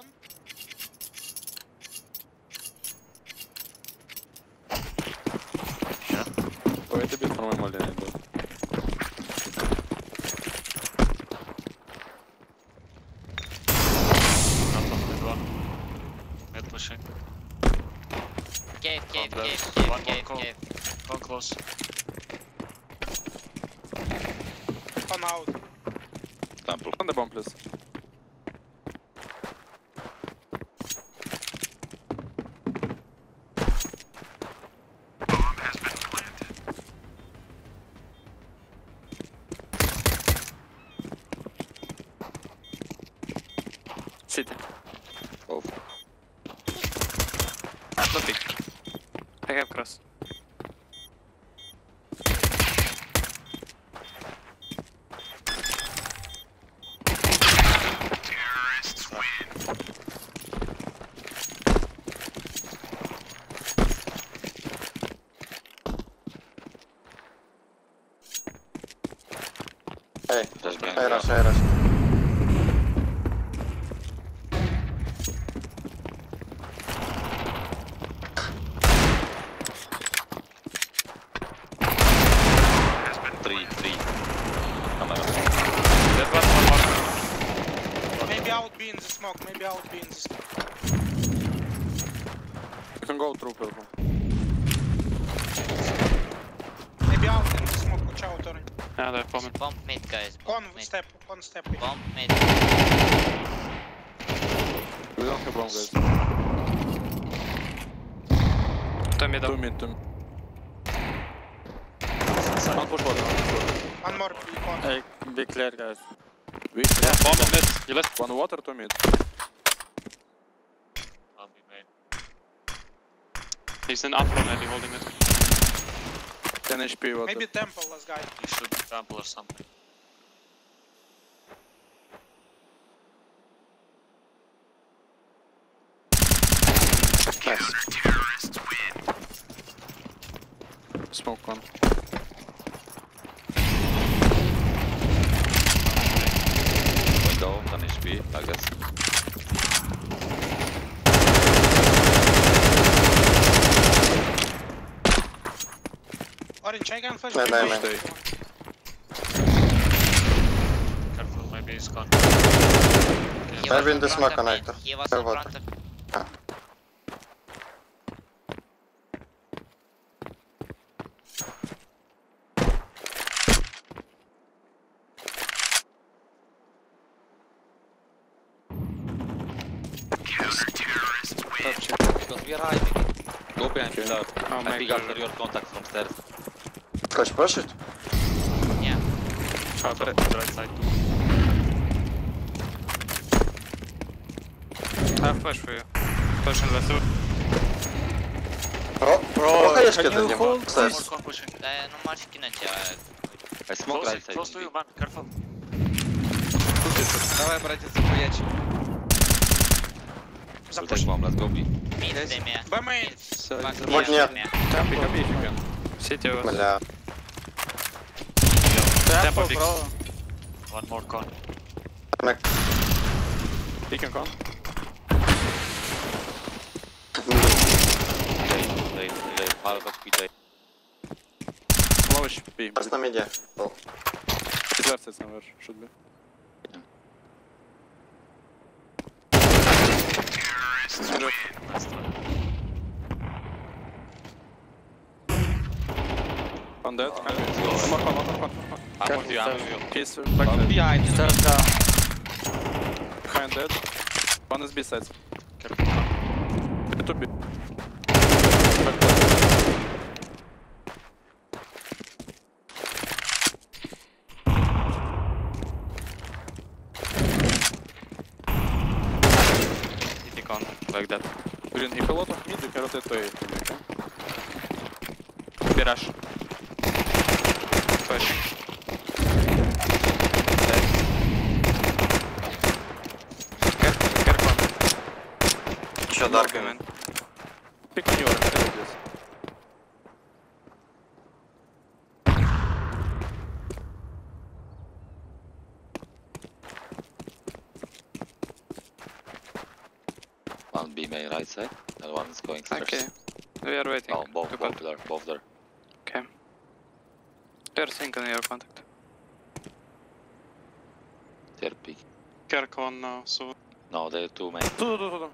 on. Ой, это без нормальной маленькой был. Cave, cave, cave, cave, one, cave, one cave. One close. One out. Temple. On the bomb, please. Сайраш, Сайраш. Три, три. Maybe I would be in the smoke, maybe I would be in the smoke. You can go through purple. Maybe out in the smoke, watch out, orange. daar they're bombing. Bomb mid, guys. Bomb one mid. step, one step. Bomb mid. We don't have bomb, guys. Two mid, two mid, One push water. one push One more, one. Hey, be clear, guys. We yeah, bomb mid. You left. One water, two mid. He's in up front, Eddie, holding it. 10 HP. What Maybe temple last guy. You should temple or something. Nice. Smoke one. and check and flash. Nine, nine, nine. Careful, maybe he's gone. He I've been the smoke connector. He was Careful. in front of yeah. Counter-terrorists win. Because we are hiding. Go behind you. Oh my god. your contact from stairs. хочешь прошить? Нет. Что, брать сайт? I have flash for you. Flash and left. Bro, bro, can, can you, you hold this? More pushing. Uh, no much can I I smoke close, right close to you, man. Careful. Давай, братец, хуячи. Запушим. Вам, let's go B. Мид, Демия. Бэмэй. Мид, Демия. Копи, копи, фига. Сети вас. Бля. Temple, bro. One more con. Back. He can con. Late, late, ale bez pita. Lowish B. Aż tam idzie. Oh. It's left side somewhere, should be. Yeah. Terrorist. on dead. One more con, one more con. I'm with you, I'm with you. He's back uh, behind. He's third car. Behind dead. One is B side. Careful. Two B. Back Con, like that. Green, if a lot of mid, you can rotate to A. Okay? Mirage. push. Careful, careful. Еще дарк. Пикни его, здесь. One B main right side, and one is going first. Okay, we are waiting. Oh, both, both there, both there. Spare sync on your contact. They're big. Kirk one now, so. No, they're two men. Two, two, two, two.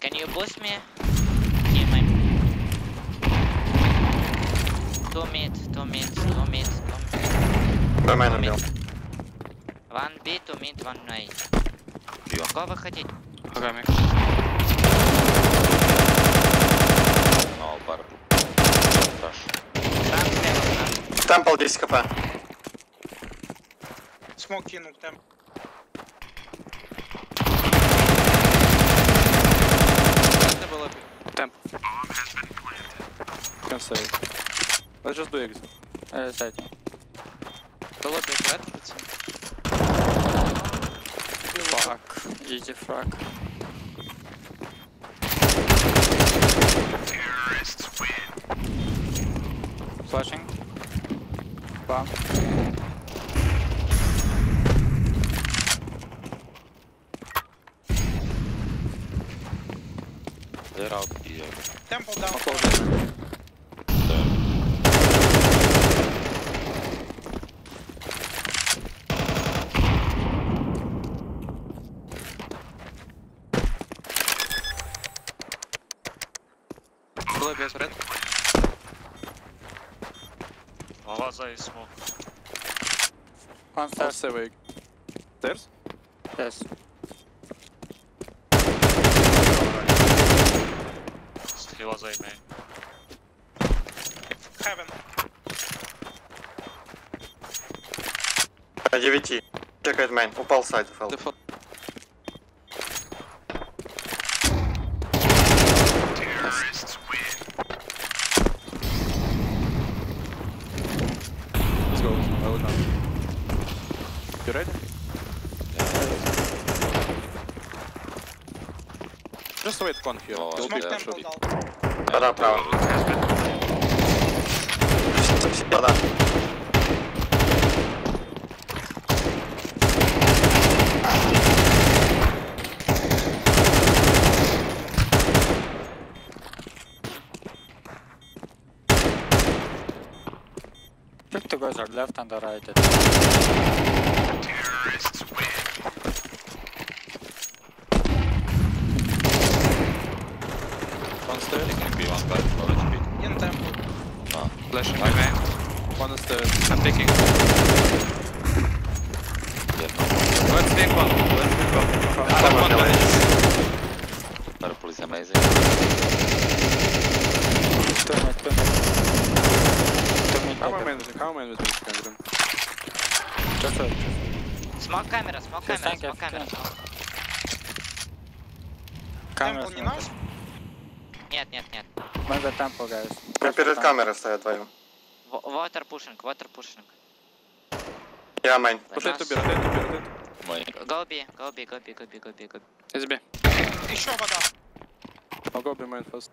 Can you boost me? Here, my. Two mid, two mid, two mid, two mid. Two mid. One B, two mid, one A бьем. Кого выходить? Рамик. No, бар. Хорошо. Темпл 10 кп. Смог кинуть там. Это было темп. Красавец. Let's just do exit. Uh, side. The lobby Fuck, Easy frag. Terrorists win. Flashing. Bomb. They're out here. Temple down. below, behind red. Lavaza is smoke. One stairs away. Stairs? Yes. He was a main. Heaven. А 9. Чекает мейн. Упал сайт фэлл. Just wait, con here. Oh, Smoke yeah, temple дал. Да-да, право. Да-да. Took two guys are left and the right. guy with low HP. In temple. Ah. Flashing my man. One is the... I'm picking. Yeah. Let's pick one. Let's pick one. Another one damage. Purple is amazing. Termite, termite. How man with me? How man with me? Just a... Smoke camera, smoke camera, smoke camera. Камера. Темпл не наш? Нет, нет, нет. Надо там пугаюсь. Мы перед камерой стоят вдвоем. Water pushing, water pushing. Я мейн. Вот это убер, это убер, это Мейн. Голби, голби, голби, голби, голби, голби. СБ. Еще вода. По голби мейн фаст.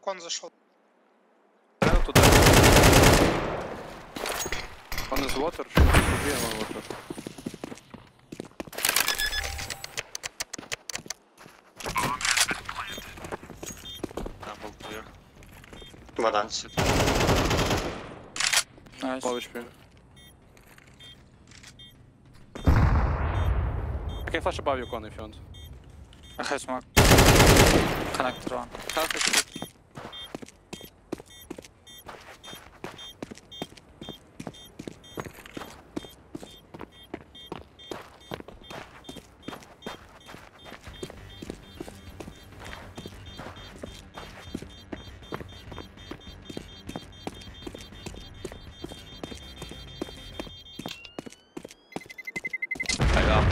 Кон зашел. Да, туда. Он из water, шутит, он water. one answered. Nice. Low HP. I flash above you, Con, if you want. I have smoke. Connector one. Half HP.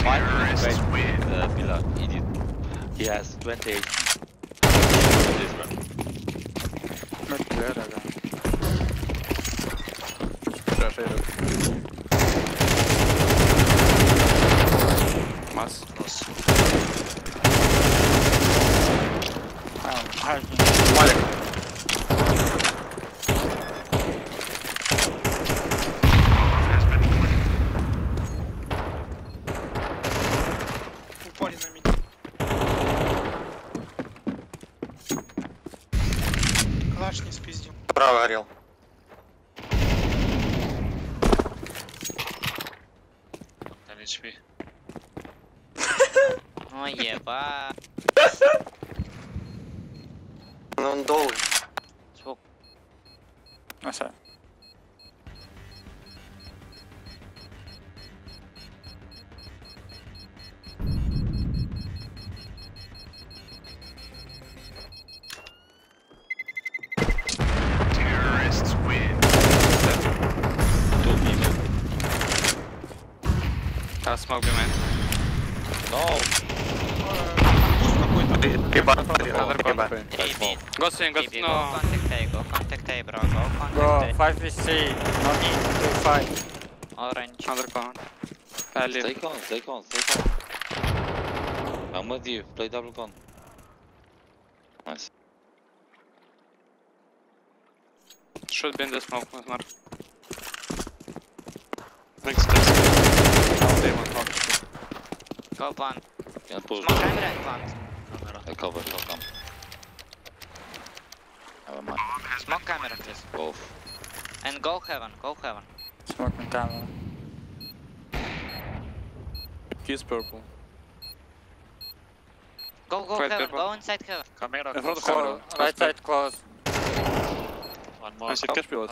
Mine is win. Uh, pillar, idiot. He has 28. This one. Not bad, I got. Mas. Nossa. Ah, um, Malek. That's it. смог бы мэн. No. Ты бан, ты бан. Go swing, Go Bro, 5 is C, not E, 5. Orange. Another con. Take Stay con, stay con, stay con. I'm with you, play double con. Nice. Should be in the smoke, with Mark. Thanks, Tess. Now they want to Go plant. Can push. Smoke and red plant. I cover, go come. Smoke camera, please. Both. And go heaven, go heaven. Smoke and camera. Kiss purple. Go, go heaven, purple. go inside heaven. Camera, In front of Right side close. One more. I see catch pilot.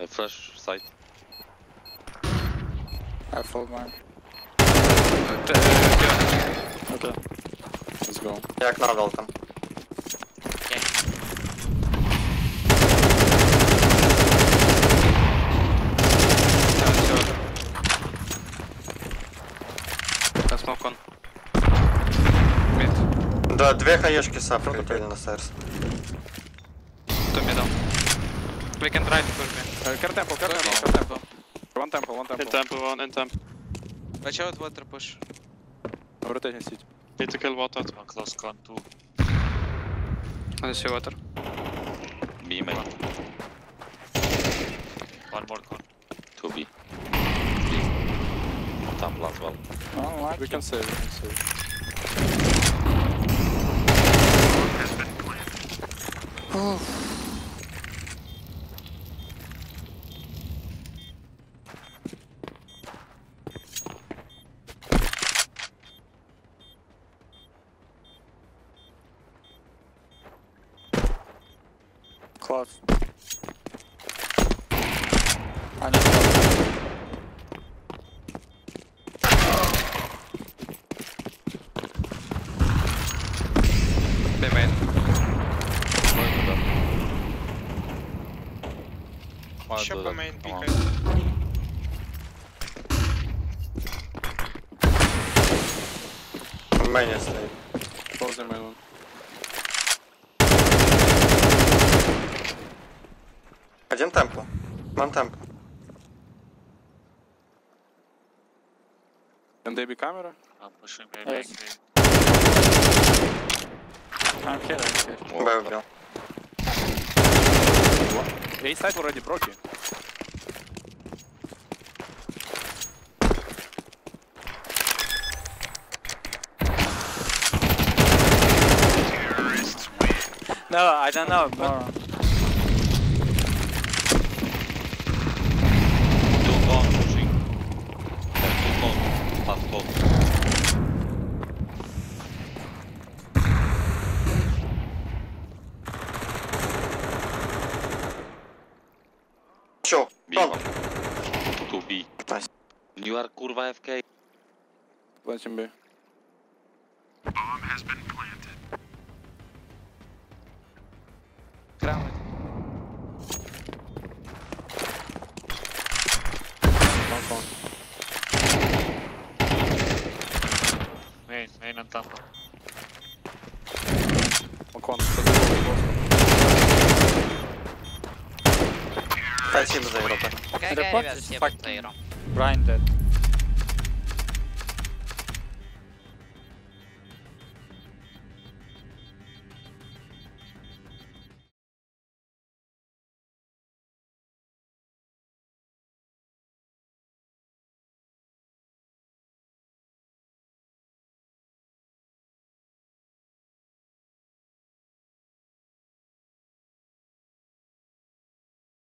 A fresh sight. I fold mine. Okay. Let's go. Yeah, not welcome. Да, две хаешки саппорт okay. на сайрс. To middle. We can drive push me. Uh, car temple, car temple, car temple. One temple, one temple. In temple, one in temple. Watch out water push. I'm rotating seat. Need to kill water. One close con two. I see water. B main. One more con. Two B. B. One time last well. Oh, we can save, we can save. Close. I know. Go main, tamam. Main is late. Close main one. Один темпл. One темпл. NDB камера? I'm pushing baby. Hey. I'm here, I'm here. Well, well. A side already broke you. No, I don't know. But... Still gone pushing. Still gone. Past Sure. To You are Kurva FK. Bomb has been planted. kvar. Main, main and tampa. On konstigt. Дай сильно заиграл, да. Какая разница, я Blinded.